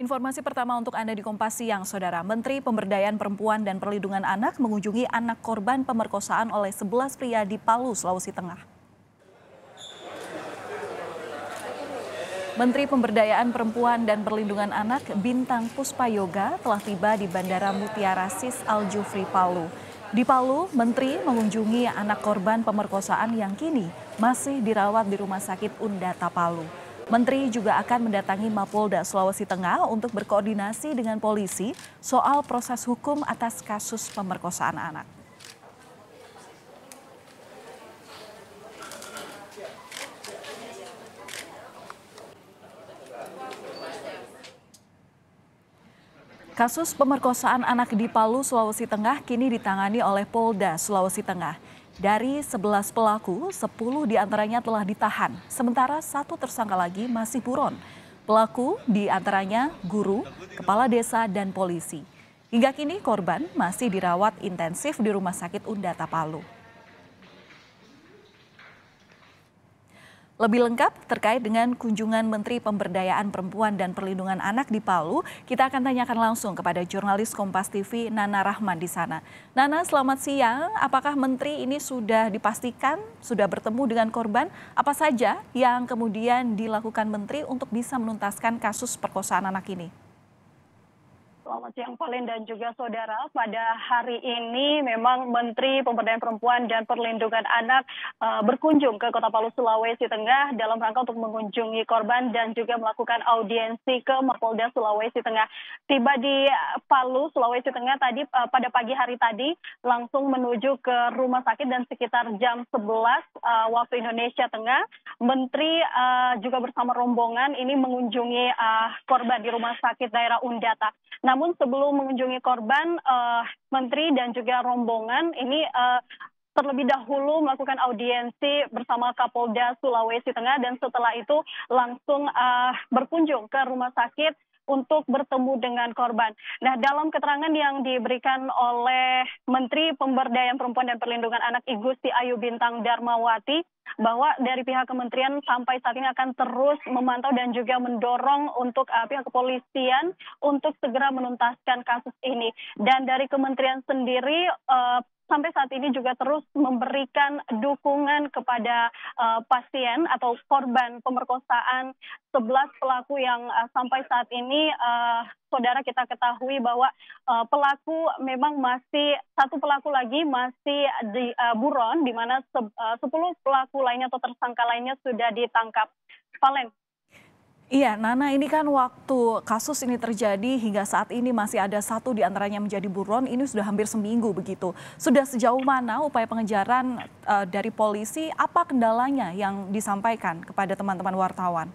Informasi pertama untuk Anda di Kompas Siang, Saudara. Menteri Pemberdayaan Perempuan dan Perlindungan Anak mengunjungi anak korban pemerkosaan oleh 11 pria di Palu, Sulawesi Tengah. Menteri Pemberdayaan Perempuan dan Perlindungan Anak Bintang Puspayoga telah tiba di Bandara Mutiara Sis Al Jufri, Palu. Di Palu, Menteri mengunjungi anak korban pemerkosaan yang kini masih dirawat di Rumah Sakit Undata Palu. Menteri juga akan mendatangi Mapolda Sulawesi Tengah untuk berkoordinasi dengan polisi soal proses hukum atas kasus pemerkosaan anak. Kasus pemerkosaan anak di Palu, Sulawesi Tengah kini ditangani oleh Polda Sulawesi Tengah. Dari 11 pelaku, 10 di antaranya telah ditahan, sementara satu tersangka lagi masih buron. Pelaku di antaranya guru, kepala desa, dan polisi. Hingga kini korban masih dirawat intensif di Rumah Sakit Undata Palu. Lebih lengkap terkait dengan kunjungan Menteri Pemberdayaan Perempuan dan Perlindungan Anak di Palu, kita akan tanyakan langsung kepada jurnalis Kompas TV Nana Rahman di sana. Nana, selamat siang. Apakah Menteri ini sudah dipastikan sudah bertemu dengan korban? Apa saja yang kemudian dilakukan Menteri untuk bisa menuntaskan kasus perkosaan anak ini? Selamat siang Valen dan juga saudara. Pada hari ini memang Menteri Pemberdayaan Perempuan dan Perlindungan Anak uh, berkunjung ke Kota Palu, Sulawesi Tengah dalam rangka untuk mengunjungi korban dan juga melakukan audiensi ke Mapolda Sulawesi Tengah. Tiba di Palu, Sulawesi Tengah tadi uh, pada pagi hari tadi langsung menuju ke rumah sakit dan sekitar jam 11 uh, waktu Indonesia Tengah, Menteri uh, juga bersama rombongan ini mengunjungi uh, korban di rumah sakit daerah Undata. Namun sebelum mengunjungi korban, uh, Menteri dan juga rombongan ini uh, terlebih dahulu melakukan audiensi bersama Kapolda Sulawesi Tengah dan setelah itu langsung uh, berkunjung ke rumah sakit untuk bertemu dengan korban. Nah, dalam keterangan yang diberikan oleh Menteri Pemberdayaan Perempuan dan Perlindungan Anak Igusti Ayu Bintang Darmawati, bahwa dari pihak kementerian sampai saat ini akan terus memantau dan juga mendorong untuk uh, pihak kepolisian untuk segera menuntaskan kasus ini. Dan dari kementerian sendiri uh, sampai saat ini juga terus memberikan dukungan kepada uh, pasien atau korban pemerkosaan 11 pelaku yang uh, sampai saat ini uh, saudara kita ketahui bahwa uh, pelaku memang masih satu pelaku lagi masih di uh, buron di mana se, uh, 10 pelaku lainnya atau tersangka lainnya sudah ditangkap. Valen. Iya, Nana, ini kan waktu kasus ini terjadi hingga saat ini masih ada satu di antaranya menjadi buron. Ini sudah hampir seminggu begitu. Sudah sejauh mana upaya pengejaran uh, dari polisi? Apa kendalanya yang disampaikan kepada teman-teman wartawan?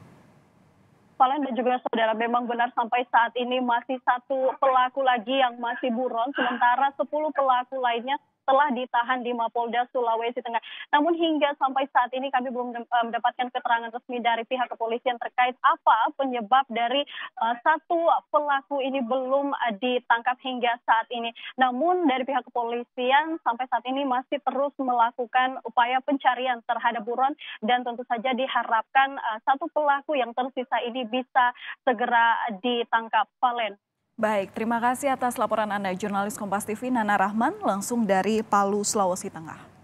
Valen dan juga saudara memang benar sampai saat ini masih satu pelaku lagi yang masih buron, sementara 10 pelaku lainnya telah ditahan di Mapolda Sulawesi Tengah. Namun hingga sampai saat ini kami belum eh, mendapatkan keterangan resmi dari pihak kepolisian terkait apa penyebab dari uh, satu pelaku ini belum uh, ditangkap hingga saat ini. Namun dari pihak kepolisian sampai saat ini masih terus melakukan upaya pencarian terhadap buron dan tentu saja diharapkan uh, satu pelaku yang tersisa ini bisa segera ditangkap. Valen. Baik, terima kasih atas laporan Anda, jurnalis Kompas TV Nana Rahman, langsung dari Palu, Sulawesi Tengah.